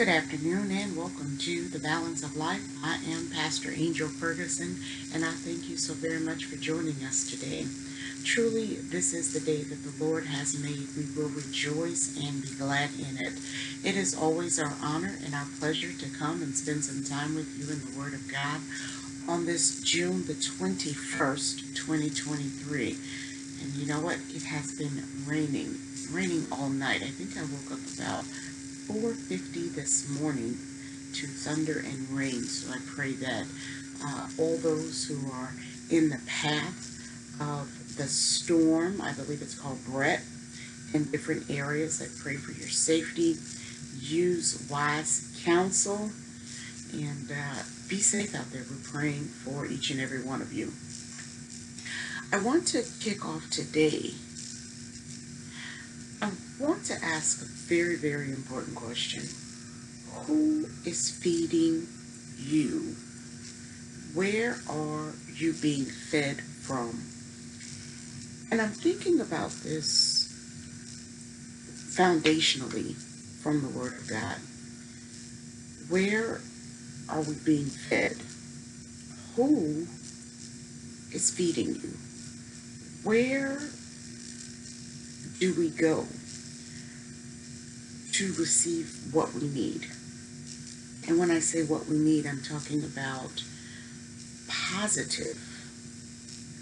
Good afternoon and welcome to the Balance of Life. I am Pastor Angel Ferguson and I thank you so very much for joining us today. Truly, this is the day that the Lord has made. We will rejoice and be glad in it. It is always our honor and our pleasure to come and spend some time with you in the Word of God on this June the 21st, 2023. And you know what? It has been raining, raining all night. I think I woke up about 4.50 this morning to thunder and rain. So I pray that uh, all those who are in the path of the storm, I believe it's called Bret, in different areas. I pray for your safety. Use wise counsel and uh, be safe out there. We're praying for each and every one of you. I want to kick off today. Want to ask a very, very important question. Who is feeding you? Where are you being fed from? And I'm thinking about this foundationally from the Word of God. Where are we being fed? Who is feeding you? Where do we go to receive what we need? And when I say what we need, I'm talking about positive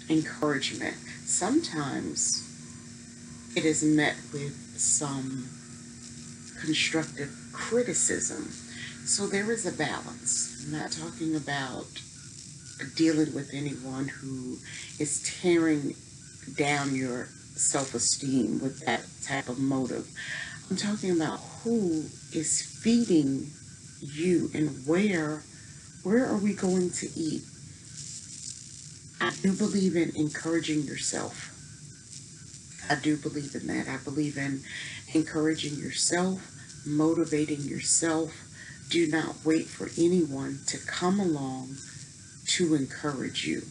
encouragement. Sometimes it is met with some constructive criticism. So there is a balance. I'm not talking about dealing with anyone who is tearing down your self esteem with that type of motive. I'm talking about who is feeding you and where where are we going to eat I do believe in encouraging yourself. I do believe in that. I believe in encouraging yourself, motivating yourself. Do not wait for anyone to come along to encourage you.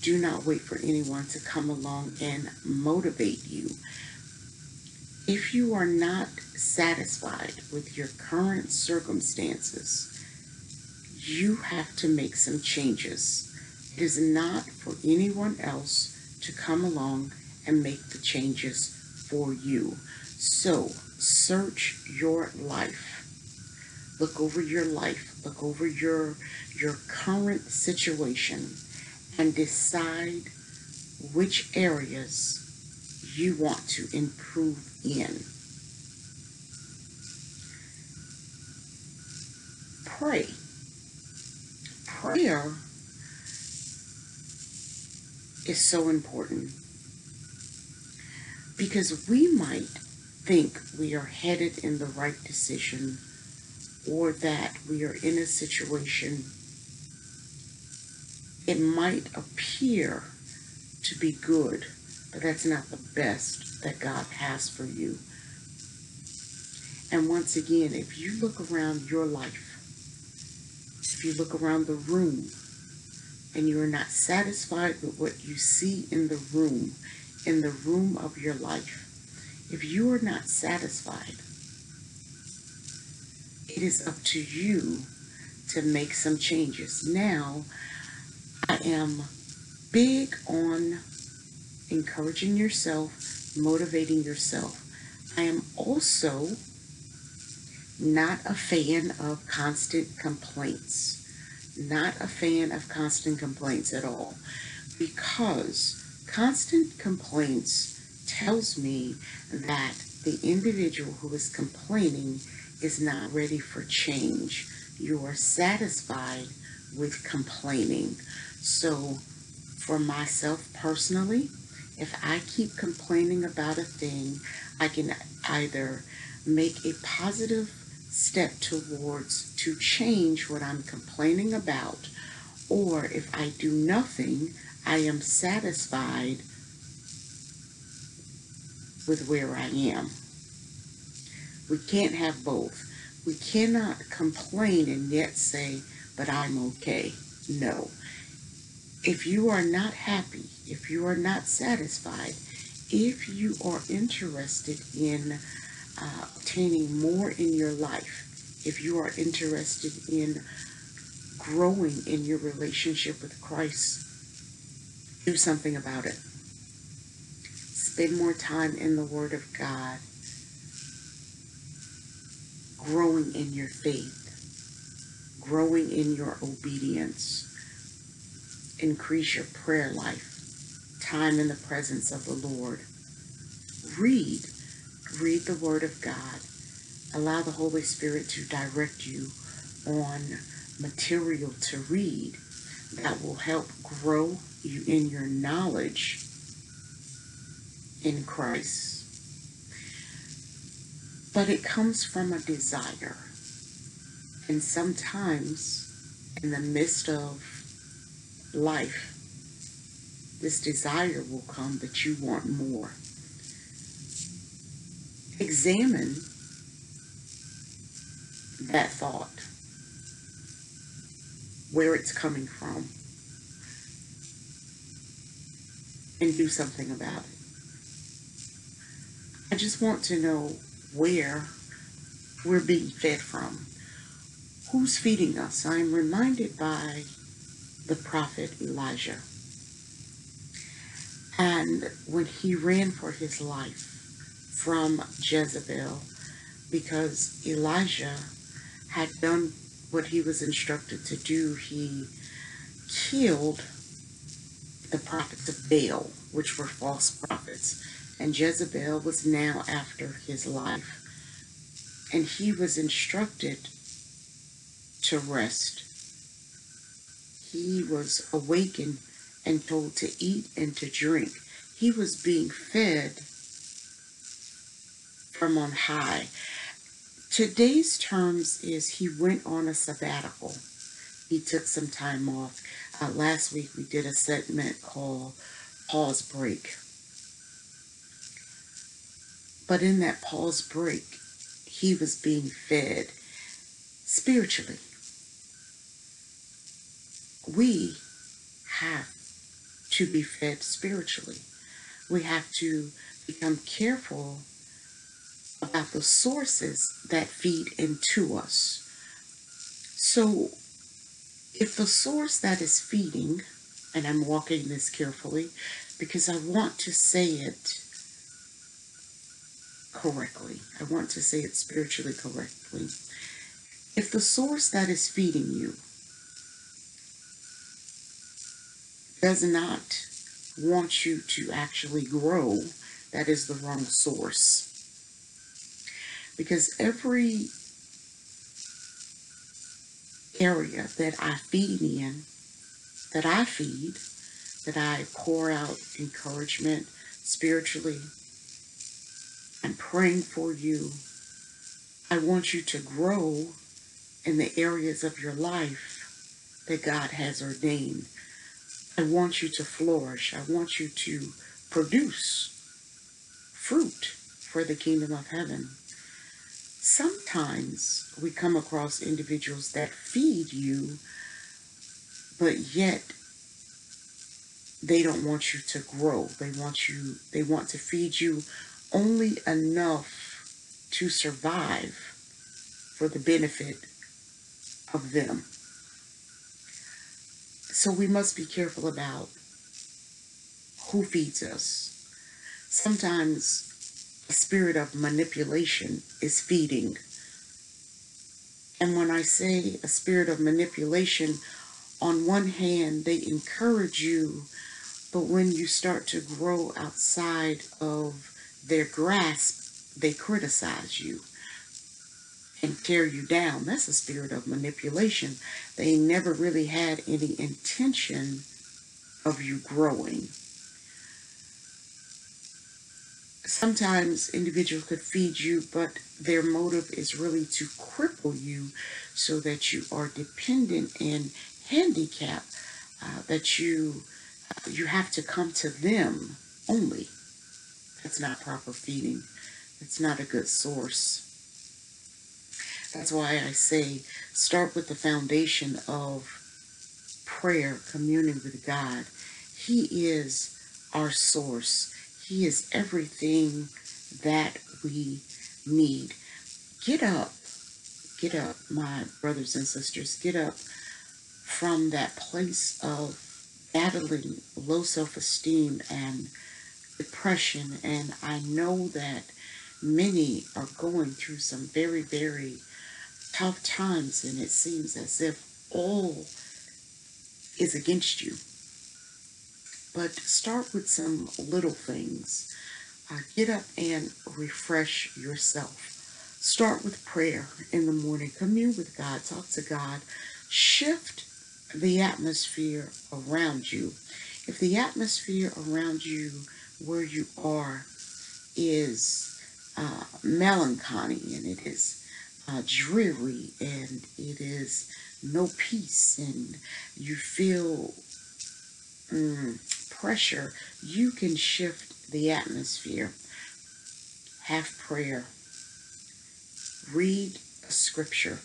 Do not wait for anyone to come along and motivate you. If you are not satisfied with your current circumstances, you have to make some changes. It is not for anyone else to come along and make the changes for you. So search your life. Look over your life. Look over your your current situation and decide which areas you want to improve in. Pray. Prayer is so important because we might think we are headed in the right decision or that we are in a situation it might appear to be good, but that's not the best that God has for you. And once again, if you look around your life, if you look around the room, and you are not satisfied with what you see in the room, in the room of your life, if you are not satisfied, it is up to you to make some changes. Now, I am big on encouraging yourself, motivating yourself. I am also not a fan of constant complaints not a fan of constant complaints at all because constant complaints tells me that the individual who is complaining is not ready for change. You are satisfied with complaining. So, for myself personally, if I keep complaining about a thing, I can either make a positive step towards to change what I'm complaining about, or if I do nothing, I am satisfied with where I am. We can't have both. We cannot complain and yet say, but I'm okay. No. If you are not happy, if you are not satisfied, if you are interested in uh, obtaining more in your life, if you are interested in growing in your relationship with Christ, do something about it. Spend more time in the Word of God, growing in your faith, growing in your obedience. Increase your prayer life, time in the presence of the Lord. Read, read the Word of God. Allow the Holy Spirit to direct you on material to read that will help grow you in your knowledge in Christ. But it comes from a desire. And sometimes, in the midst of life, this desire will come that you want more. Examine that thought, where it's coming from, and do something about it. I just want to know where we're being fed from. Who's feeding us? I'm reminded by the prophet Elijah. And when he ran for his life from Jezebel, because Elijah had done what he was instructed to do, he killed the prophets of Baal, which were false prophets. And Jezebel was now after his life. And he was instructed to rest. He was awakened and told to eat and to drink. He was being fed from on high. Today's terms is he went on a sabbatical. He took some time off. Uh, last week we did a segment called Pause Break. But in that pause break, he was being fed spiritually. We have to be fed spiritually. We have to become careful about the sources that feed into us. So, if the source that is feeding, and I'm walking this carefully because I want to say it correctly, I want to say it spiritually correctly. If the source that is feeding you does not want you to actually grow, that is the wrong source. Because every area that I feed in, that I feed, that I pour out encouragement spiritually, I'm praying for you. I want you to grow in the areas of your life that God has ordained. I want you to flourish. I want you to produce fruit for the kingdom of heaven. Sometimes we come across individuals that feed you, but yet they don't want you to grow. They want you they want to feed you only enough to survive for the benefit of them. So we must be careful about who feeds us. Sometimes a spirit of manipulation is feeding. And when I say a spirit of manipulation, on one hand, they encourage you, but when you start to grow outside of their grasp, they criticize you and tear you down. That's a spirit of manipulation. They never really had any intention of you growing. Sometimes individuals could feed you, but their motive is really to cripple you so that you are dependent and handicapped, uh, that you, uh, you have to come to them only. That's not proper feeding. It's not a good source. That's why I say start with the foundation of prayer, communing with God. He is our source. He is everything that we need. Get up. Get up, my brothers and sisters. Get up from that place of battling low self esteem and depression. And I know that many are going through some very, very tough times, and it seems as if all is against you. But start with some little things. Uh, get up and refresh yourself. Start with prayer in the morning. Commune with God. Talk to God. Shift the atmosphere around you. If the atmosphere around you where you are is uh, melancholy and it is uh, dreary and it is no peace and you feel mm, pressure, you can shift the atmosphere. Have prayer. Read a scripture.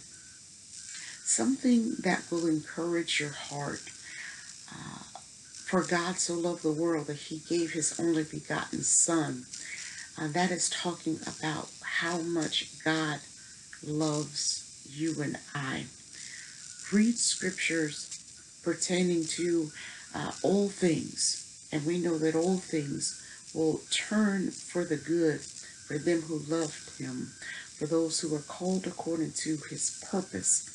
Something that will encourage your heart. Uh, for God so loved the world that he gave his only begotten Son. Uh, that is talking about how much God loves you and I. Read scriptures pertaining to uh, all things, and we know that all things will turn for the good for them who loved him, for those who are called according to his purpose.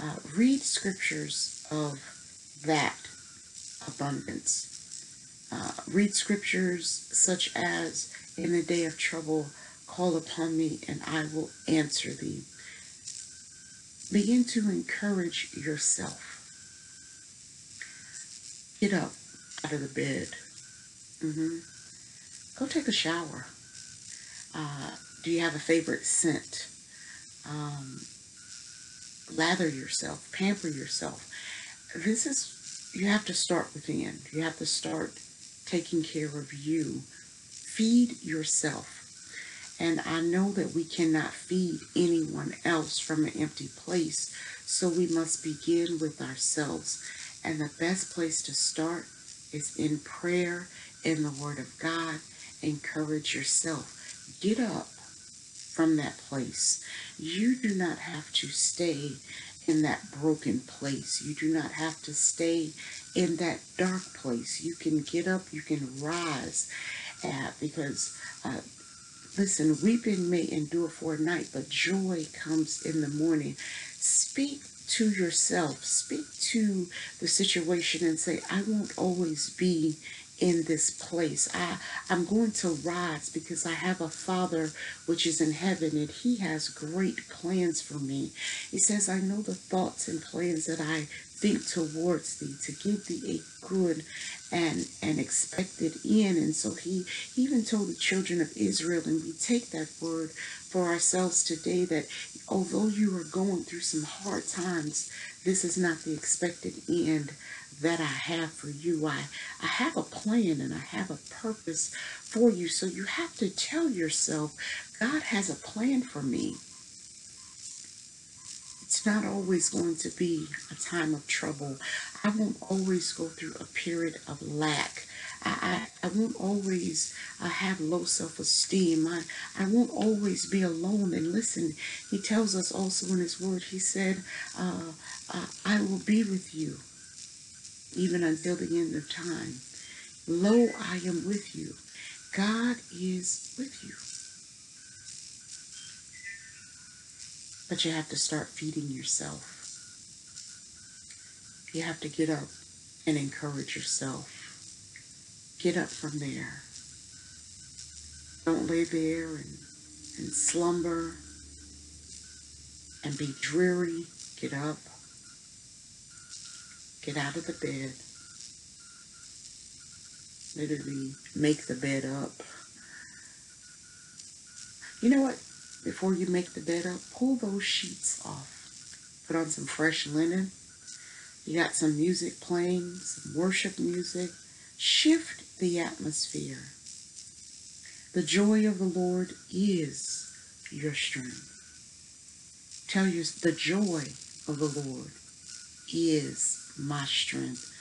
Uh, read scriptures of that abundance. Uh, read scriptures such as, In the day of trouble, call upon me and I will answer thee. Begin to encourage yourself. Get up out of the bed. Mm-hmm. Go take a shower. Uh, do you have a favorite scent? Um, lather yourself, pamper yourself. This is you have to start within. You have to start taking care of you. Feed yourself. And I know that we cannot feed anyone else from an empty place. So we must begin with ourselves. And the best place to start is in prayer, in the Word of God. Encourage yourself. Get up from that place. You do not have to stay in that broken place. You do not have to stay in that dark place. You can get up, you can rise, uh, because uh, listen, weeping may endure for a night, but joy comes in the morning. Speak to yourself, speak to the situation, and say, I won't always be in this place. I, I'm going to rise because I have a Father which is in heaven and He has great plans for me. He says, I know the thoughts and plans that I think towards thee to give thee a good and and expected end. And so he even told the children of Israel, and we take that word for ourselves today that although you are going through some hard times, this is not the expected end that I have for you. I, I have a plan and I have a purpose for you. So you have to tell yourself, God has a plan for me. It's not always going to be a time of trouble. I won't always go through a period of lack. I, I, I won't always uh, have low self esteem. I, I won't always be alone. And listen, he tells us also in his word, he said, uh, uh, I will be with you even until the end of time. Lo, I am with you. God is with you. But you have to start feeding yourself. You have to get up and encourage yourself. Get up from there. Don't lay there and, and slumber and be dreary. Get up. Get out of the bed. Literally make the bed up. You know what? Before you make the bed up, pull those sheets off. Put on some fresh linen. You got some music playing, some worship music. Shift the atmosphere. The joy of the Lord is your strength. Tell you the joy of the Lord is my strength.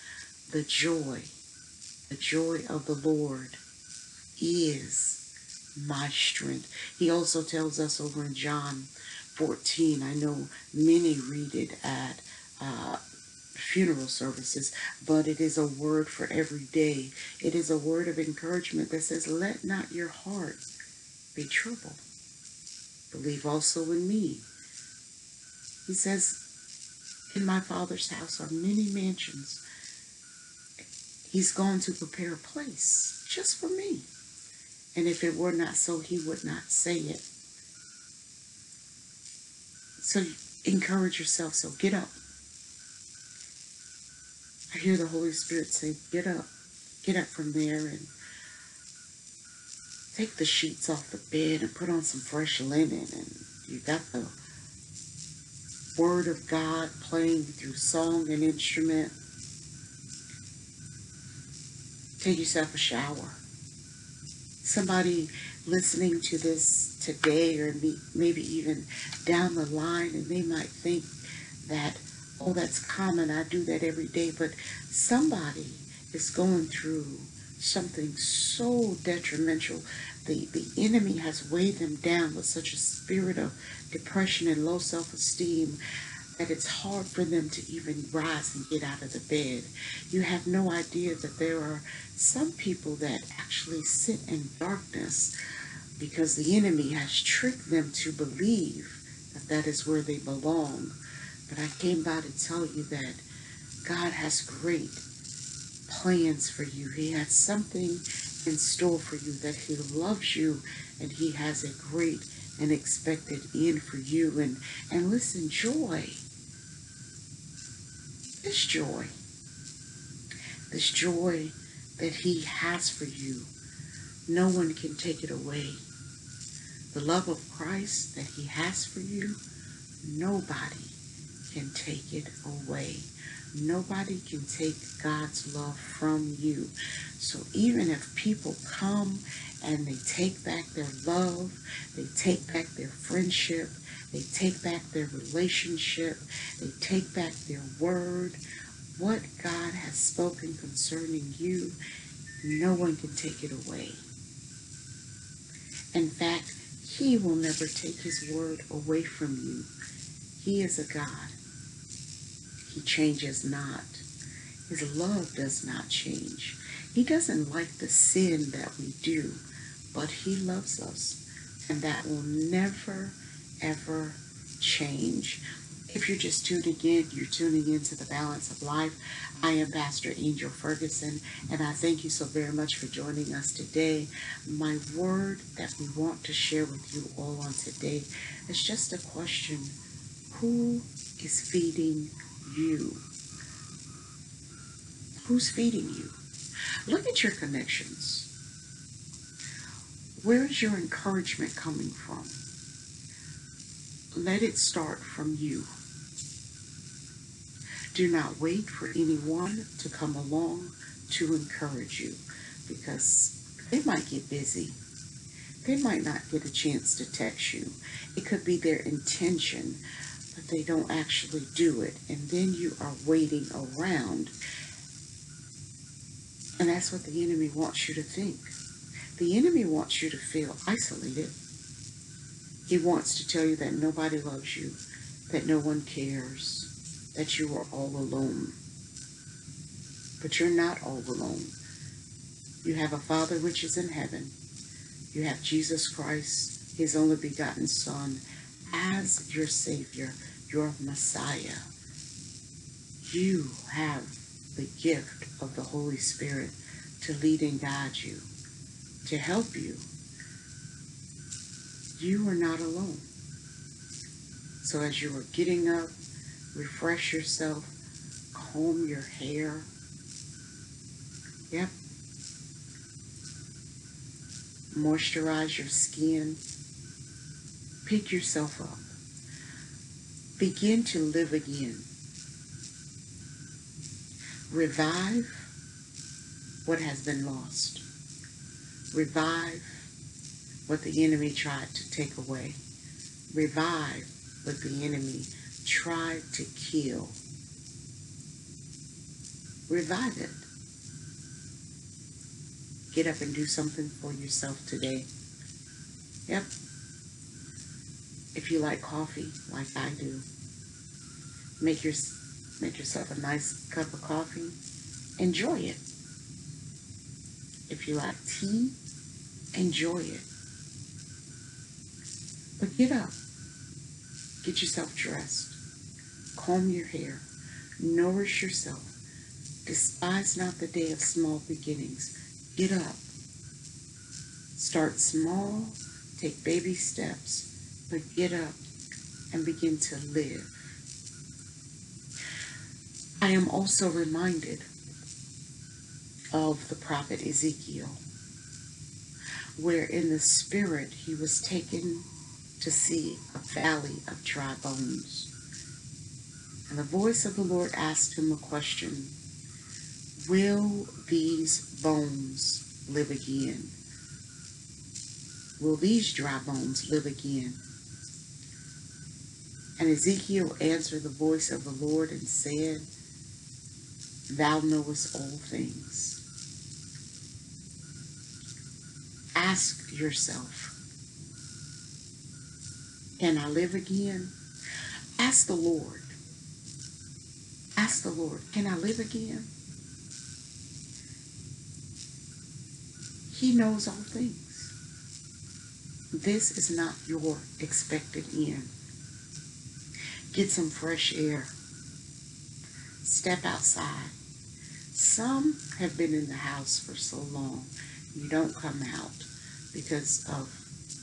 The joy, the joy of the Lord is my strength. He also tells us over in John 14. I know many read it at uh, funeral services, but it is a word for every day. It is a word of encouragement that says, Let not your heart be troubled. Believe also in me. He says, In my Father's house are many mansions. He's gone to prepare a place just for me. And if it were not so, he would not say it. So encourage yourself. So get up. I hear the Holy Spirit say, Get up. Get up from there and take the sheets off the bed and put on some fresh linen. And you got the Word of God playing through song and instrument. Take yourself a shower. Somebody listening to this today or maybe even down the line and they might think that oh that's common i do that every day but somebody is going through something so detrimental. The, the enemy has weighed them down with such a spirit of depression and low self-esteem that it's hard for them to even rise and get out of the bed. You have no idea that there are some people that actually sit in darkness because the enemy has tricked them to believe that that is where they belong. But I came by to tell you that God has great plans for you. He has something in store for you, that He loves you, and He has a great and expected end for you. And, and listen, joy this joy, this joy that He has for you, no one can take it away. The love of Christ that He has for you, nobody can take it away. Nobody can take God's love from you. So even if people come and they take back their love, they take back their friendship, they take back their relationship. They take back their word. What God has spoken concerning you, no one can take it away. In fact, He will never take His word away from you. He is a God. He changes not. His love does not change. He doesn't like the sin that we do, but He loves us. And that will never ever change. If you're just tuning in, you're tuning into the balance of life. I am Pastor Angel Ferguson, and I thank you so very much for joining us today. My word that we want to share with you all on today is just a question Who is feeding you? Who's feeding you? Look at your connections. Where is your encouragement coming from? Let it start from you. Do not wait for anyone to come along to encourage you because they might get busy. They might not get a chance to text you. It could be their intention, but they don't actually do it. And then you are waiting around. And that's what the enemy wants you to think. The enemy wants you to feel isolated he wants to tell you that nobody loves you, that no one cares, that you are all alone. But you're not all alone. You have a Father which is in heaven. You have Jesus Christ, his only begotten Son, as your Savior, your Messiah. You have the gift of the Holy Spirit to lead and guide you, to help you you are not alone. So as you are getting up, refresh yourself, comb your hair. Yep. Moisturize your skin. Pick yourself up. Begin to live again. Revive what has been lost. Revive what the enemy tried to take away. Revive what the enemy tried to kill. Revive it. Get up and do something for yourself today. Yep. If you like coffee, like I do, make your make yourself a nice cup of coffee. Enjoy it. If you like tea, enjoy it. But get up. Get yourself dressed. Comb your hair. Nourish yourself. Despise not the day of small beginnings. Get up. Start small. Take baby steps. But get up and begin to live. I am also reminded of the prophet Ezekiel, where in the spirit he was taken to see a valley of dry bones. And the voice of the Lord asked him a question Will these bones live again? Will these dry bones live again? And Ezekiel answered the voice of the Lord and said, Thou knowest all things. Ask yourself, Can I live again? Ask the Lord. Ask the Lord, Can I live again? He knows all things. This is not your expected end. Get some fresh air. Step outside. Some have been in the house for so long, you don't come out because of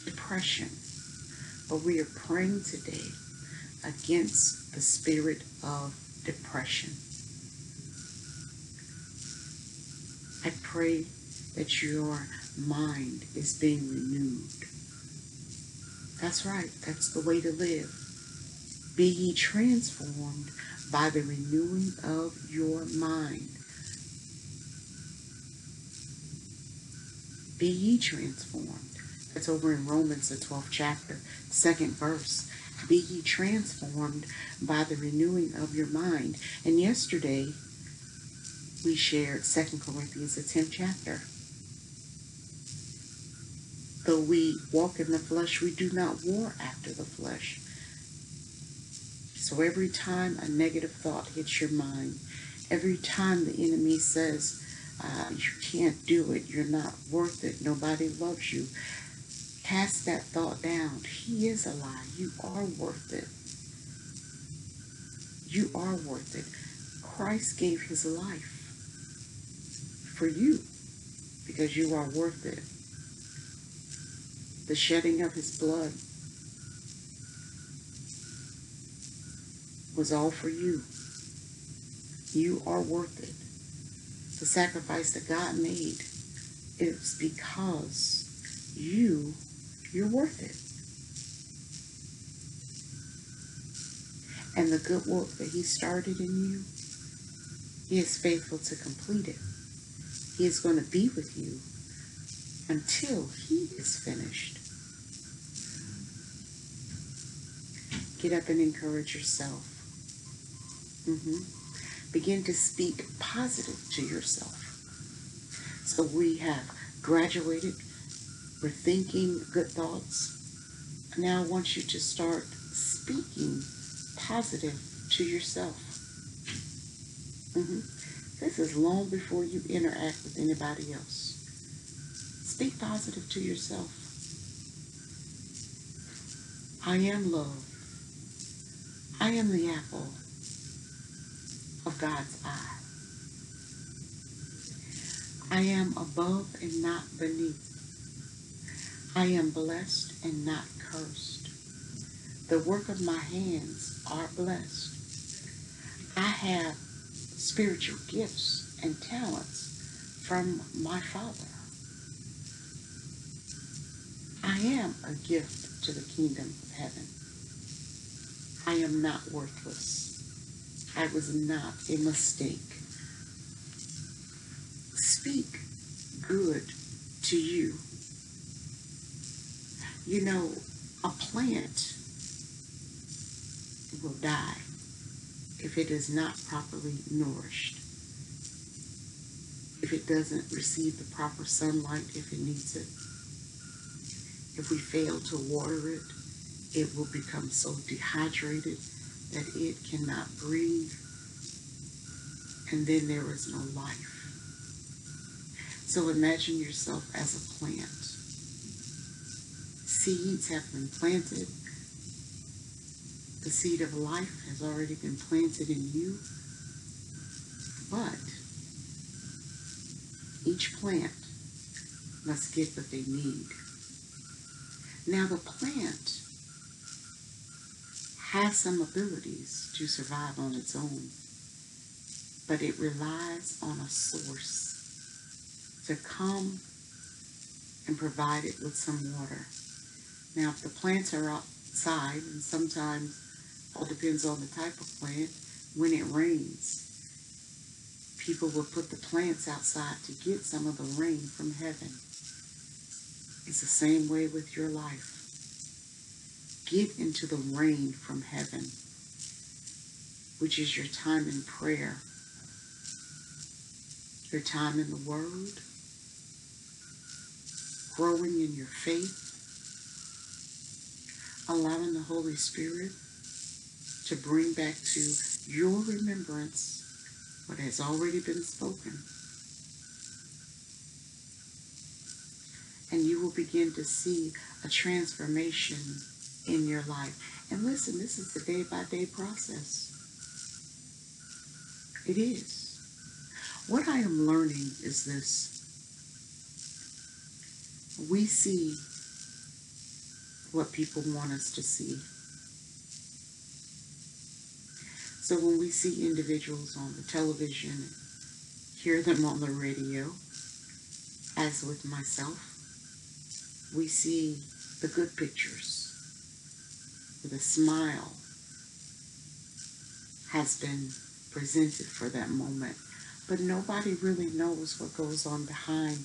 depression. But we are praying today against the spirit of depression. I pray that your mind is being renewed. That's right, that's the way to live. Be ye transformed by the renewing of your mind. Be ye transformed. That's over in Romans, the 12th chapter, second verse. Be ye transformed by the renewing of your mind. And yesterday, we shared Second Corinthians, the 10th chapter. Though we walk in the flesh, we do not war after the flesh. So every time a negative thought hits your mind, every time the enemy says, uh, you can't do it, you're not worth it, nobody loves you, cast that thought down. He is a lie. You are worth it. You are worth it. Christ gave his life for you because you are worth it. The shedding of his blood was all for you. You are worth it. The sacrifice that God made is because you, you're worth it. And the good work that He started in you, He is faithful to complete it. He is going to be with you until He is finished. Get up and encourage yourself. Mm-hmm. Begin to speak positive to yourself. So we have graduated. We're thinking good thoughts. Now I want you to start speaking positive to yourself. Mm-hmm. This is long before you interact with anybody else. Speak positive to yourself. I am love. I am the apple God's eye. I am above and not beneath. I am blessed and not cursed. The work of my hands are blessed. I have spiritual gifts and talents from my Father. I am a gift to the kingdom of heaven. I am not worthless. I was not a mistake. Speak good to you. You know, a plant will die if it is not properly nourished, if it doesn't receive the proper sunlight if it needs it, if we fail to water it, it will become so dehydrated that it cannot breathe, and then there is no life. So imagine yourself as a plant. Seeds have been planted. The seed of life has already been planted in you. But each plant must get what they need. Now, the plant has some abilities to survive on its own, but it relies on a source to come and provide it with some water. Now, if the plants are outside, and sometimes all depends on the type of plant, when it rains, people will put the plants outside to get some of the rain from heaven. It's the same way with your life. Get into the rain from heaven, which is your time in prayer, your time in the Word, growing in your faith, allowing the Holy Spirit to bring back to your remembrance what has already been spoken. And you will begin to see a transformation in your life. And listen, this is a day by day process. It is. What I am learning is this we see what people want us to see. So when we see individuals on the television, hear them on the radio, as with myself, we see the good pictures with a smile has been presented for that moment. But nobody really knows what goes on behind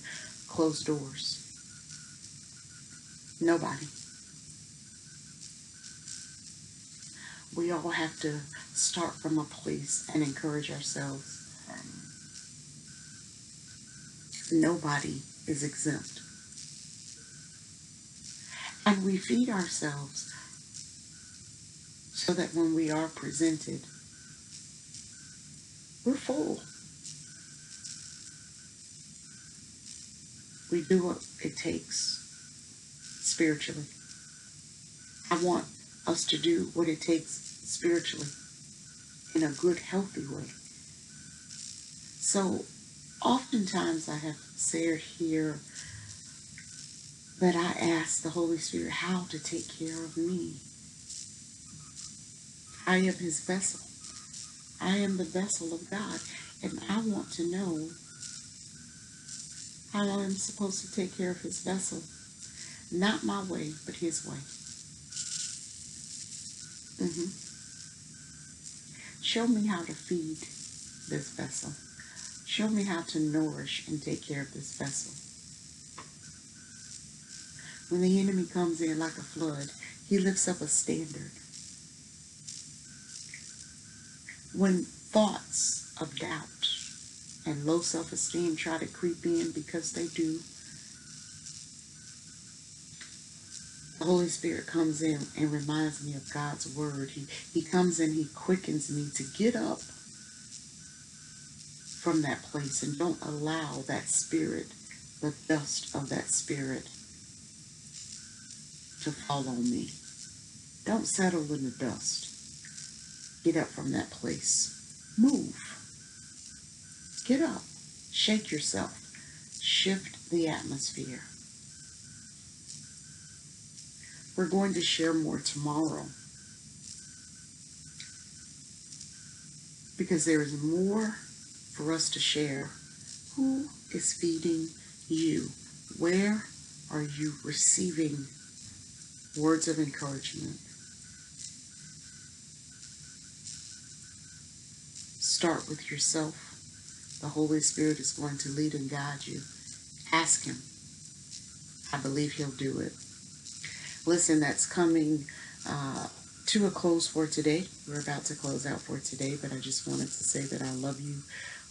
closed doors. Nobody. We all have to start from a place and encourage ourselves. Nobody is exempt. And we feed ourselves so that when we are presented, we're full. We do what it takes spiritually. I want us to do what it takes spiritually in a good, healthy way. So, oftentimes I have said here that I ask the Holy Spirit how to take care of me. I am His vessel. I am the vessel of God, and I want to know how I am supposed to take care of His vessel. Not my way, but His way. Mm-hmm. Show me how to feed this vessel. Show me how to nourish and take care of this vessel. When the enemy comes in like a flood, he lifts up a standard. When thoughts of doubt and low self esteem try to creep in because they do, the Holy Spirit comes in and reminds me of God's word. He, he comes in, He quickens me to get up from that place and don't allow that spirit, the dust of that spirit, to fall on me. Don't settle in the dust. Get up from that place. Move. Get up. Shake yourself. Shift the atmosphere. We're going to share more tomorrow because there is more for us to share. Who is feeding you? Where are you receiving words of encouragement? Start with yourself. The Holy Spirit is going to lead and guide you. Ask Him. I believe He'll do it. Listen, that's coming uh, to a close for today. We're about to close out for today, but I just wanted to say that I love you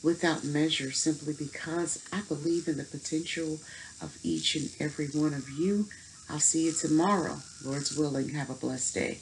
without measure simply because I believe in the potential of each and every one of you. I'll see you tomorrow. Lord's willing. Have a blessed day.